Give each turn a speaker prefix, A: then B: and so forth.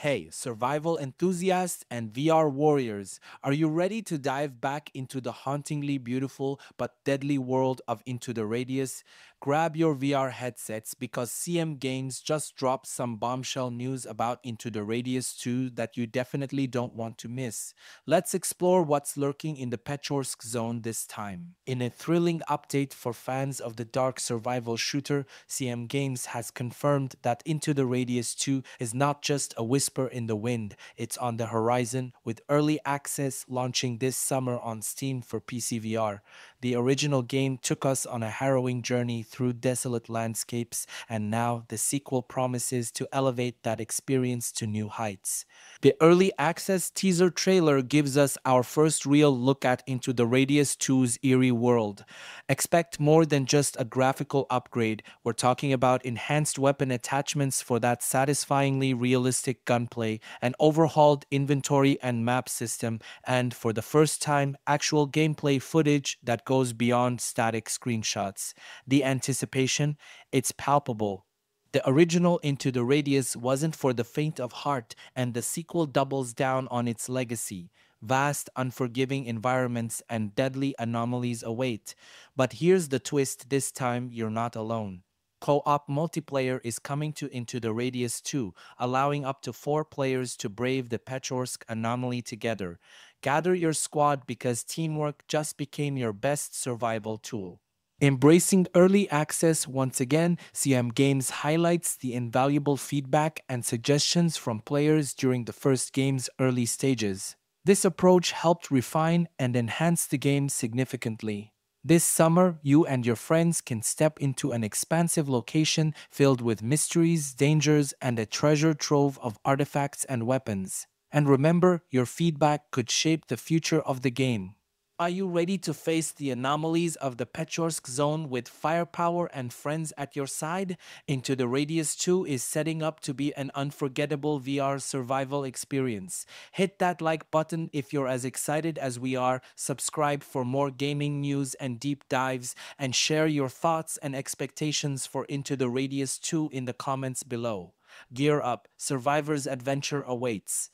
A: Hey, survival enthusiasts and VR warriors, are you ready to dive back into the hauntingly beautiful but deadly world of Into the Radius? Grab your VR headsets because CM Games just dropped some bombshell news about Into the Radius 2 that you definitely don't want to miss. Let's explore what's lurking in the Pechorsk zone this time. In a thrilling update for fans of the dark survival shooter, CM Games has confirmed that Into the Radius 2 is not just a whisper in the wind, it's on the horizon with early access launching this summer on Steam for PC VR. The original game took us on a harrowing journey through desolate landscapes, and now the sequel promises to elevate that experience to new heights. The early access teaser trailer gives us our first real look at Into the Radius 2's eerie world. Expect more than just a graphical upgrade, we're talking about enhanced weapon attachments for that satisfyingly realistic gunplay, an overhauled inventory and map system, and for the first time, actual gameplay footage that goes beyond static screenshots. The anticipation, it's palpable. The original Into the Radius wasn't for the faint of heart, and the sequel doubles down on its legacy. Vast, unforgiving environments and deadly anomalies await. But here's the twist this time you're not alone. Co op multiplayer is coming to Into the Radius 2, allowing up to four players to brave the Pechorsk anomaly together. Gather your squad because teamwork just became your best survival tool. Embracing early access once again, CM Games highlights the invaluable feedback and suggestions from players during the first game's early stages. This approach helped refine and enhance the game significantly. This summer, you and your friends can step into an expansive location filled with mysteries, dangers, and a treasure trove of artifacts and weapons. And remember, your feedback could shape the future of the game. Are you ready to face the anomalies of the Pechorsk zone with firepower and friends at your side? Into the Radius 2 is setting up to be an unforgettable VR survival experience. Hit that like button if you're as excited as we are, subscribe for more gaming news and deep dives, and share your thoughts and expectations for Into the Radius 2 in the comments below. Gear up, Survivor's adventure awaits.